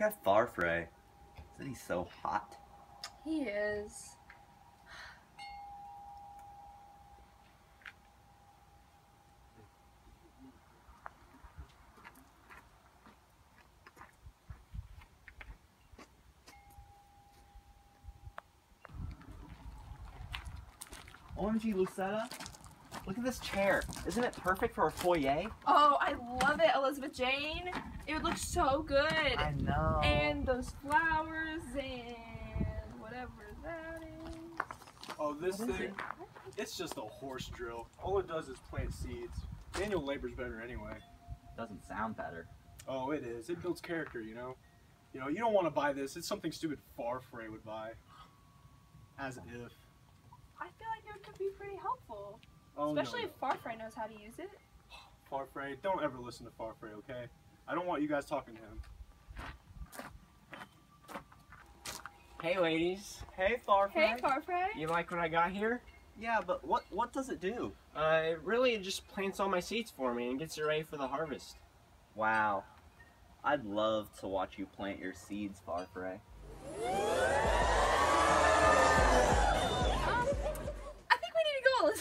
Look at Farfrae. Isn't he so hot? He is. OMG, Lucetta. Look at this chair. Isn't it perfect for a foyer? Oh, I love it, Elizabeth Jane. It would look so good. I know. And those flowers and whatever that is. Oh, this What is thing, it? it's just a horse drill. All it does is plant seeds. Manual labor's better anyway. Doesn't sound better. Oh, it is. It builds character, you know? You know, you don't want to buy this. It's something stupid Farfrae would buy. As if. I feel like it could be pretty helpful. Oh, Especially no. if Farfrae knows how to use it. Farfrae, don't ever listen to Farfrae, okay? I don't want you guys talking to him. Hey ladies, Hey, Farfrae. Hey, Farfrae. you like what I got here? Yeah, but what what does it do? Uh, it really just plants all my seeds for me and gets it ready for the harvest. Wow. I'd love to watch you plant your seeds, Farfrae.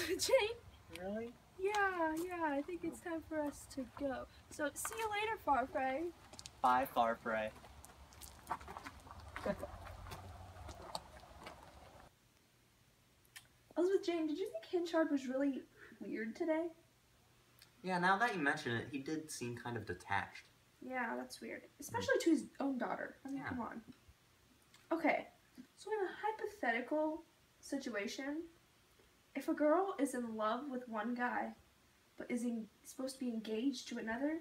Jane. Really? Yeah, yeah, I think it's time for us to go. So, see you later, Farfrae. Bye, Farfrae. Elizabeth Jane, did you think Henchard was really weird today? Yeah, now that you mention it, he did seem kind of detached. Yeah, that's weird. Especially to his own daughter. I mean, Yeah. come on. Okay, so in a hypothetical situation, if a girl is in love with one guy, but is en- supposed to be engaged to another,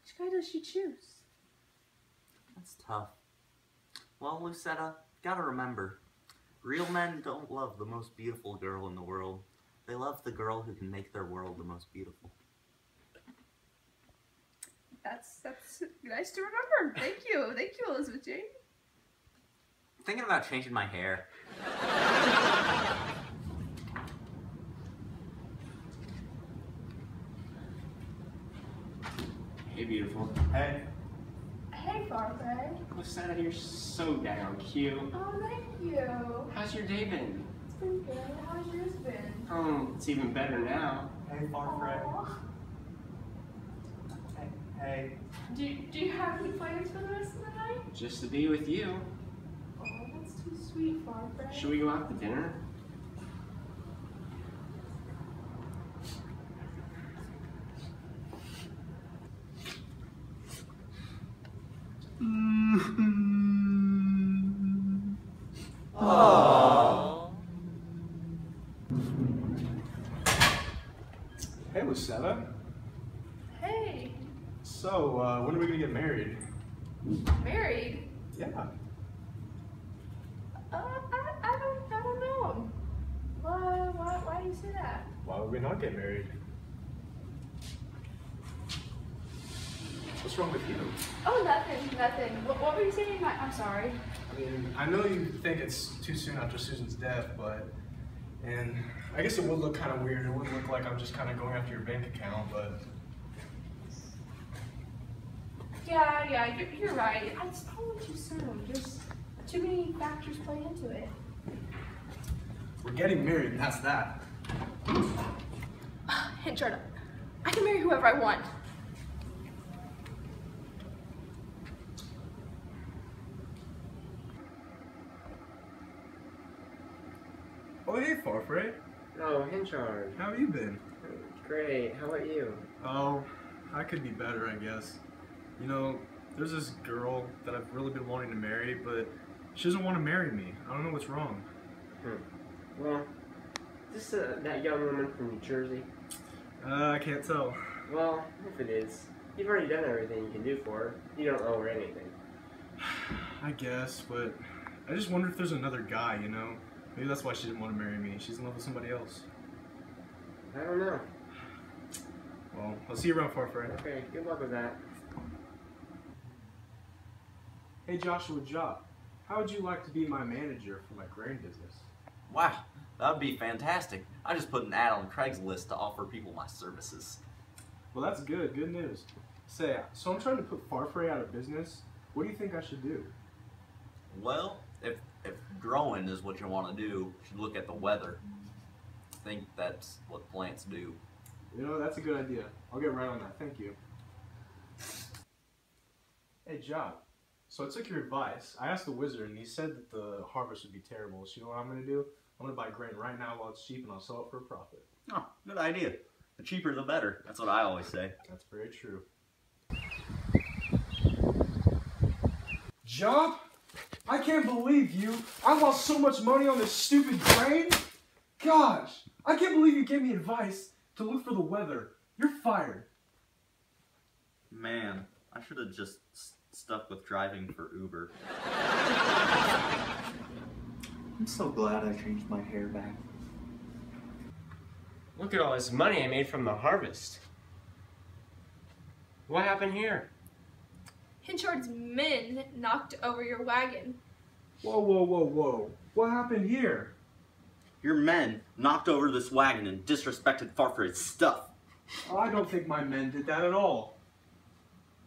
which guy does she choose? That's tough. Well, Lucetta, gotta remember, real men don't love the most beautiful girl in the world. They love the girl who can make their world the most beautiful. That's that's nice to remember. Thank you, thank you, Elizabeth Jane. Thinking about changing my hair. Hey beautiful. Hey. Hey, Farfrae. Lucetta, you're so down cute. Oh, thank you. How's your day been? It's been good. How's yours been? Oh, it's even better now. Hey, Aw. Hey, hey. Do, do you have any plans for the rest of the night? Just to be with you. Oh, that's too sweet, Farfrae. Should we go out to dinner? Hey, Lucetta. Hey, So, uh, when are we gonna get married? married? Yeah. Uh, I, I don't, I don't know. Why, why, why do you say that? Why would we not get married? What's wrong with you? Oh, nothing, nothing. What, what were you saying? I'm sorry. I know you think it's too soon after Susan's death, but and I guess it would look kind of weird. It would look like I'm just kind of going after your bank account, but Yeah, yeah, you're, you're right. It's probably too soon. There's too many factors play into it. we're getting married, and that's that. Henchard, I can marry whoever I want. Oh, hey, Farfrae. Oh, Henchard. How have you been? Great. How about you? Oh, I could be better, I guess. You know, there's this girl that I've really been wanting to marry, but she doesn't want to marry me. I don't know what's wrong. Hmm. Well, this uh, that young woman from New Jersey. Uh, I can't tell. Well, if it is, you've already done everything you can do for her. You don't owe her anything. I guess, but I just wonder if there's another guy, you know? Maybe that's why she didn't want to marry me. She's in love with somebody else. I don't know. Well, I'll see you around, Farfrae. Okay, good luck with that. Hey, Joshua Jopp. How would you like to be my manager for my grain business? Wow, that would be fantastic. I just put an ad on Craigslist to offer people my services. Well, that's good. Good news. Say, uh, so I'm trying to put Farfrae out of business. What do you think I should do? Well, if if growing is what you want to do, you should look at the weather. I think that's what plants do. You know, that's a good idea. I'll get right on that. Thank you. Hey, Jopp. So I took your advice. I asked the wizard, and he said that the harvest would be terrible. So you know what I'm going to do? I'm going to buy grain right now while it's cheap, and I'll sell it for a profit. Oh, good idea. The cheaper the better. That's what I always say. That's very true. Jopp? I can't believe you. I lost so much money on this stupid grain. Gosh, I can't believe you gave me advice to look for the weather. You're fired. Man, I should have just s- stuck with driving for Uber. I'm so glad I changed my hair back. Look at all this money I made from the harvest. What happened here? Henchard's men knocked over your wagon. Whoa, whoa, whoa, whoa. What happened here? Your men knocked over this wagon and disrespected Farfrae's stuff. I don't think my men did that at all.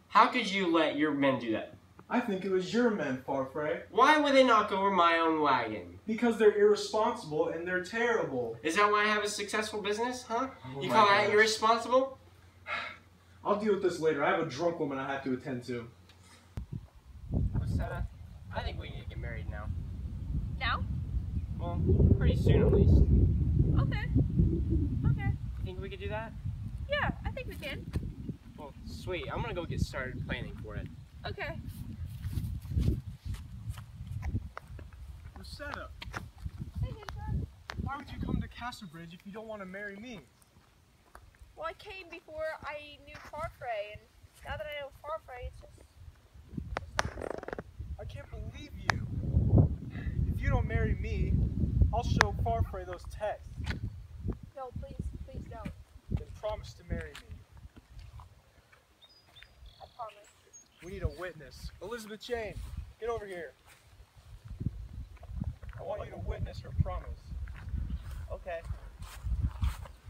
How could you let your men do that? I think it was your men, Farfrae. Why would they knock over my own wagon? Because they're irresponsible and they're terrible. Is that why I have a successful business, huh? Oh you my call that irresponsible? I'll deal with this later. I have a drunk woman I have to attend to. Rosetta, I think we need to get married now. Now? Well, pretty soon at least. Okay. Okay. You think we could do that? Yeah, I think we can. Well, sweet. I'm gonna go get started planning for it. Okay. Rosetta, Hey, Henchard. why would you come to Casterbridge if you don't want to marry me? Well, I came before I knew Farfrae, and now that I know Farfrae, it's just. it's not the same. I can't believe you. If you don't marry me, I'll show Farfrae those texts. No, please, please don't. Then promise to marry me. I promise. We need a witness. Elizabeth Jane, get over here. I want you to witness her promise. Okay.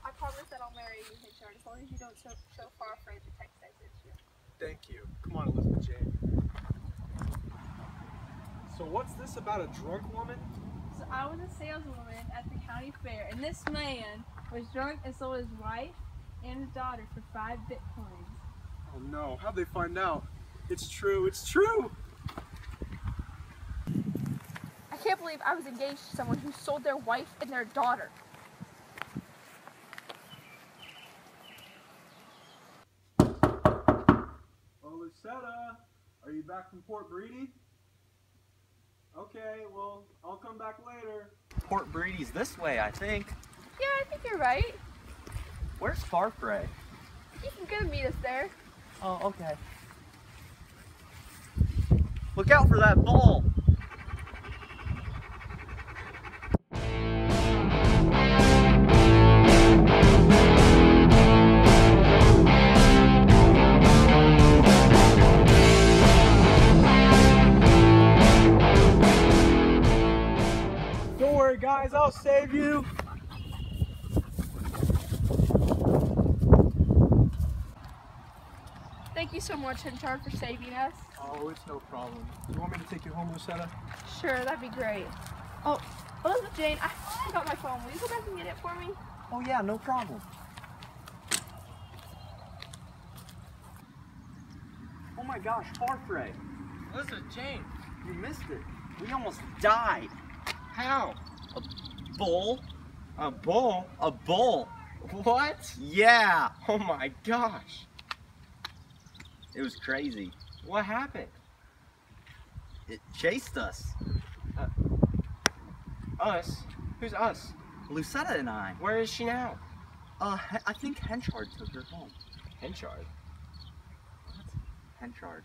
I promise that I'll marry you, Henchard, as long as you don't show, show Farfrae the text I sent you. Thank you. Come on, Elizabeth Jane. So what's this about a drunk woman? So I was a saleswoman at the county fair, and this man was drunk and sold his wife and his daughter for five bitcoins. Oh no, how'd they find out? It's true, it's true! I can't believe I was engaged to someone who sold their wife and their daughter. Oh, Lucetta, are you back from Port Bredy? Okay, well, I'll come back later. Port Bredy's this way, I think. Yeah, I think you're right. Where's Farfrae? You can go meet us there. Oh, okay. Look out for that ball! Save you. Thank you so much, Henchard, for saving us. Oh, it's no problem. Do you want me to take you home, Lucetta? Sure, that'd be great. Oh, Elizabeth Jane, I forgot my phone. Will you go back and get it for me? Oh yeah, no problem. Oh my gosh, Farfrae! Elizabeth Jane, You missed it. We almost died. how? Bull? A bull? A bull! What? Yeah! Oh my gosh. It was crazy. What happened? It chased us. Us? Who's us? Lucetta and I. Where is she now? Uh, I think Henchard took her home. Henchard. What? Henchard.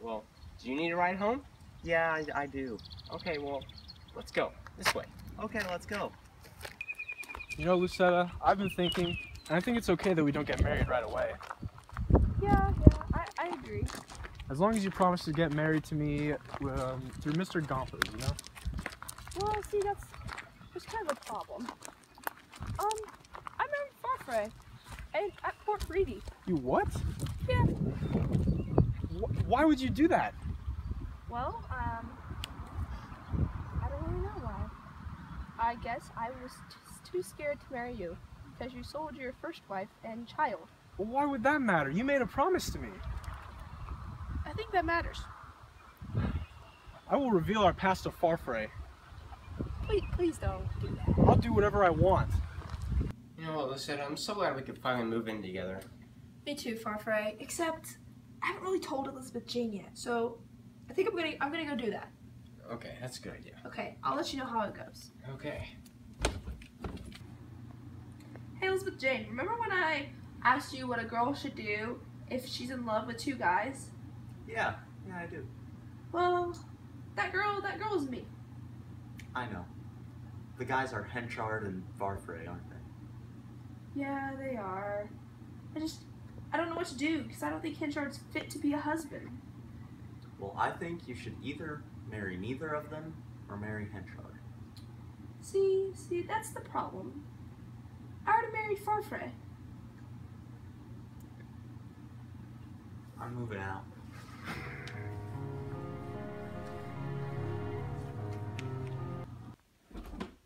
Well, do you need a ride home? Yeah, I, I do. Okay, well, let's go. This way. Okay, let's go. You know, Lucetta, I've been thinking, and I think it's okay that we don't get married right away. Yeah, yeah, I, I agree. As long as you promise to get married to me um, through Mr. Gompers, you know? Well, see, that's there's kind of a problem. Um, I married Farfrae, and at Port Bredy. You what? Yeah. Wh- why would you do that? Well, um, I don't really know why. I guess I was just too scared to marry you because you sold your first wife and child. Well, why would that matter? You made a promise to me. I think that matters. I will reveal our past to Farfrae. Please, please don't do that. I'll do whatever I want. You know what, Lucetta? I'm so glad we could finally move in together. Me too, Farfrae. Except I haven't really told Elizabeth Jane yet, so I think I'm gonna I'm gonna go do that. Okay, that's a good idea. Okay, I'll let you know how it goes. Okay. Hey, Elizabeth Jane, remember when I asked you what a girl should do if she's in love with two guys? Yeah, yeah, I do. Well, that girl, that girl is me. I know. The guys are Henchard and Farfrae, aren't they? Yeah, they are. I just, I don't know what to do because I don't think Henchard's fit to be a husband. Well, I think you should either marry neither of them or marry Henchard. See, see, that's the problem. I already married Farfrae. I'm moving out.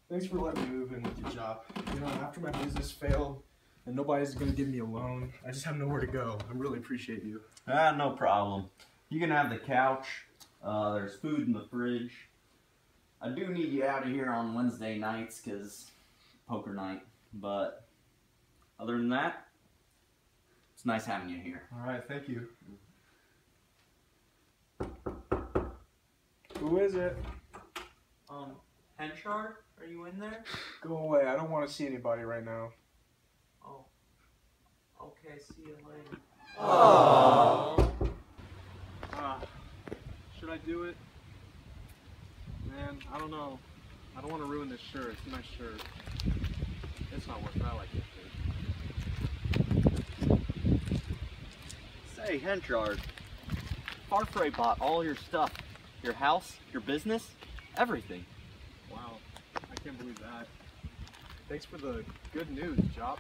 Thanks for letting me move in with your job. You know, after my business failed and nobody's gonna give me a loan, I just have nowhere to go. I really appreciate you. Ah, no problem. You can have the couch. Uh, there's food in the fridge. I do need you out of here on Wednesday nights because poker night. But other than that, it's nice having you here. All right, thank you. Who is it? Um, Henchard, are you in there? Go away. I don't want to see anybody right now. Oh. Okay, see you later. Uh, should I do it? Man, I don't know. I don't want to ruin this shirt. It's a nice shirt. It's not worth it. I like it. Say, Henchard, Farfrae bought all your stuff. Your house, your business, everything. Wow, I can't believe that. Thanks for the good news, Jopp.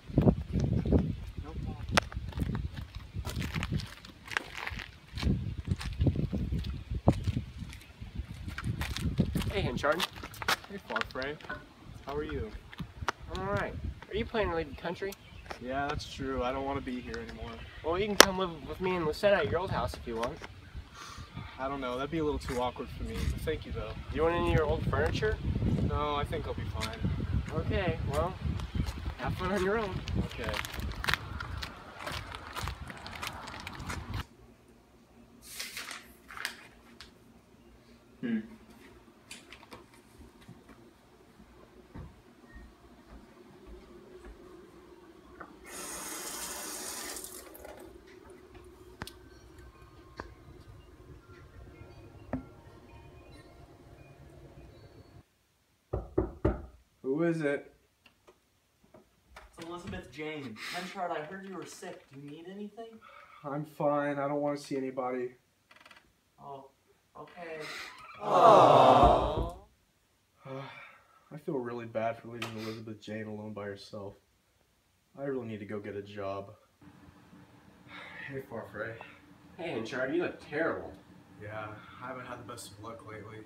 Hey, Henchard. Hey, Farfrae. How are you? I'm alright. Are you planning to leave the country? Yeah, that's true. I don't want to be here anymore. Well, you can come live with me and Lucetta at your old house if you want. I don't know. That'd be a little too awkward for me. But thank you, though. Do you want any of your old furniture? No, I think I'll be fine. Okay, well, have fun on your own. Okay. Who is it? It's Elizabeth Jane. Henchard, I heard you were sick. Do you need anything? I'm fine. I don't want to see anybody. Oh, okay. I feel really bad for leaving Elizabeth Jane alone by herself. I really need to go get a job. Hey, Farfrae. Hey, Henchard, you look terrible. Yeah, I haven't had the best of luck lately.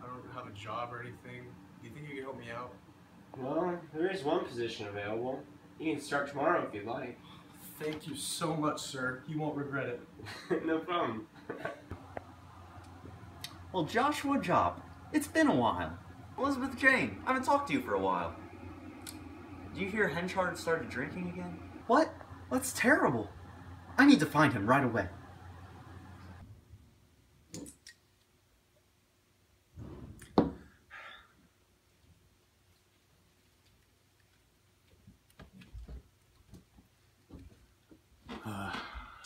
I don't have a job or anything. Do you think you can help me out? Well, there is one position available. You can start tomorrow if you'd like. Thank you so much, sir. You won't regret it. no problem. Well, Joshua Jopp, it's been a while. Elizabeth Jane, I haven't talked to you for a while. Do you hear Henchard started drinking again? What? That's terrible. I need to find him right away.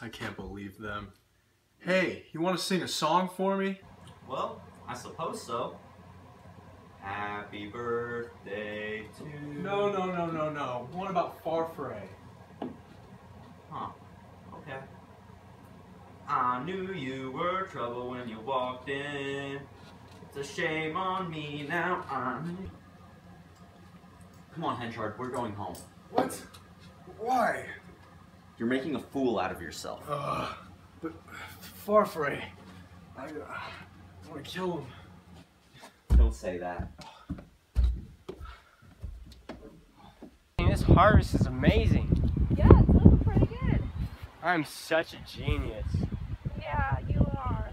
I can't believe them. Hey, you want to sing a song for me? Well, I suppose so. Happy birthday to No, no, no, no, no. What about Farfrae. Huh. Okay. I knew you were trouble when you walked in. It's a shame on me now. I knew- Come on, Henchard, we're going home. What? Why? You're making a fool out of yourself. Ugh. But Farfrae, I, uh, I want to kill him. Don't say that. This harvest is amazing. Yeah, it's looking pretty good. I'm such a genius. Yeah, you are.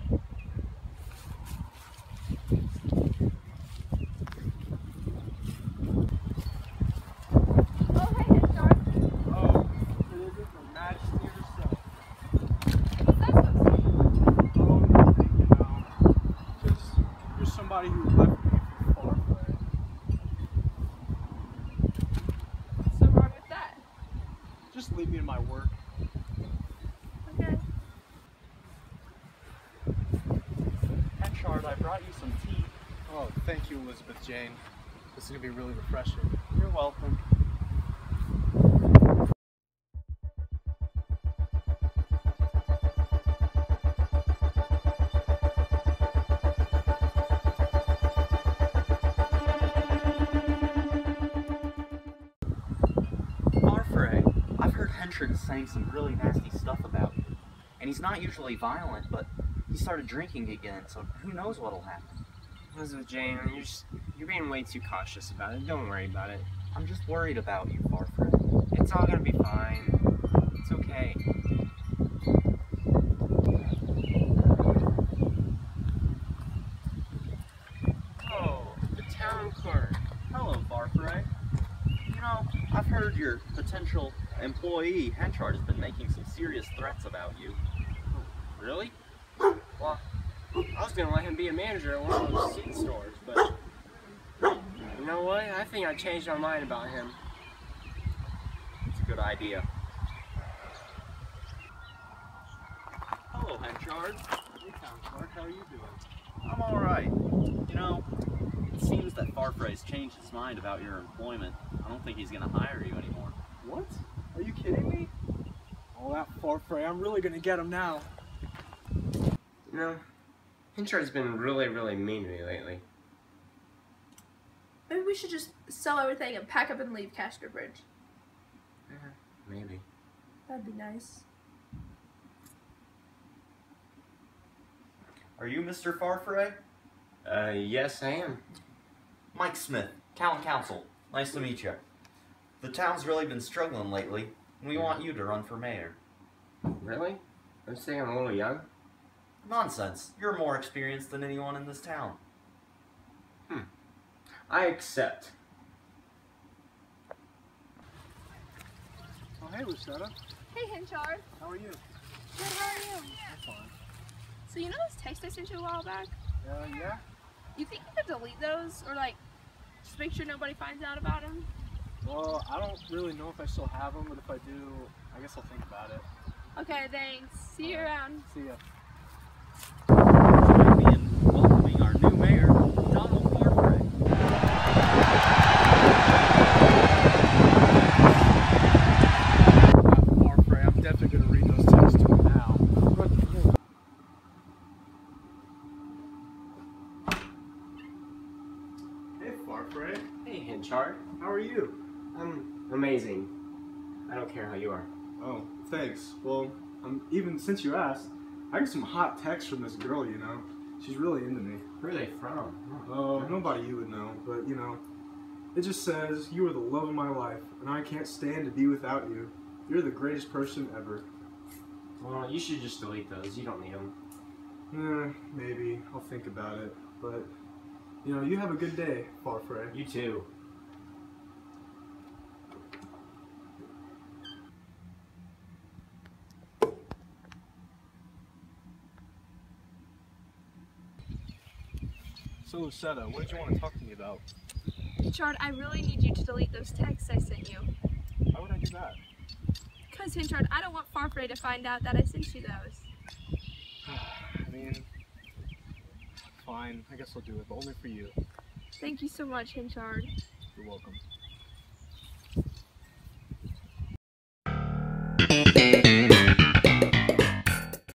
Oh, hey, Henchard. Oh, it isn't the majesty herself. What's that supposed to mean? Oh, nothing, you know. Just, you're somebody who left me for Farfrae. What's so wrong with that? Just leave me to my work. Okay. Henchard, I brought you some tea. Oh, thank you, Elizabeth Jane. This is gonna be really refreshing. You're welcome. Farfrae, I've heard Henchard saying some really nasty stuff about you. And he's not usually violent, but he started drinking again, so who knows what'll happen. Elizabeth Jane, you're just, you're being way too cautious about it. Don't worry about it. I'm just worried about you, Farfrae. It's all gonna be fine. It's okay. Oh, the town clerk. Hello, Farfrae. You know, I've heard your potential employee, Henchard, has been making some serious threats about you. Really? Well, I was gonna let him be a manager at one of those seed stores, but you know what? I think I changed my mind about him. It's a good idea. Hello, Henchard. Hey, Town how are you doing? I'm alright. You know, it seems that Farfrae's changed his mind about your employment. I don't think he's gonna hire you anymore. What? Are you kidding me? Oh, that Farfrae. I'm really gonna get him now. You know, Henchard's been really, really mean to me lately. Maybe we should just sell everything and pack up and leave Casterbridge. Maybe. That'd be nice. Are you Mr. Farfrae? Uh, yes, I am. Mike Smith, Town Council. Nice to meet you. The town's really been struggling lately. and We want you to run for mayor. Really? I'm saying I'm a little young. Nonsense. You're more experienced than anyone in this town. I accept. Oh, hey, Lucetta. Hey, Henchard. How are you? Good, how are you? I'm fine. So you know those texts I sent you a while back? Uh, yeah? You think you could delete those or like just make sure nobody finds out about them? Well, I don't really know if I still have them, but if I do, I guess I'll think about it. Okay, thanks. See you around. See ya. Join me in welcoming our new mayor, Donald Farfrae. Not Farfrae, I'm definitely gonna read those texts to him now. But, Hey, Henchard. How are you? I'm amazing. I don't care how you are. Oh, thanks. Well, um, even since you asked, I got some hot texts from this girl, you know. She's really into me. Where are they from? Oh, nobody you would know, but you know, it just says, You are the love of my life, and I can't stand to be without you. You're the greatest person ever. Well, you should just delete those. You don't need them. Eh, maybe. I'll think about it. But, you know, you have a good day, Farfrae. You too. So, Lucetta, what did you want to talk to me about? Henchard, I really need you to delete those texts I sent you. Why would I do that? Because, Henchard, I don't want Farfrae to find out that I sent you those. I mean, fine. I guess I'll do it, but only for you. Thank you so much, Henchard. You're welcome.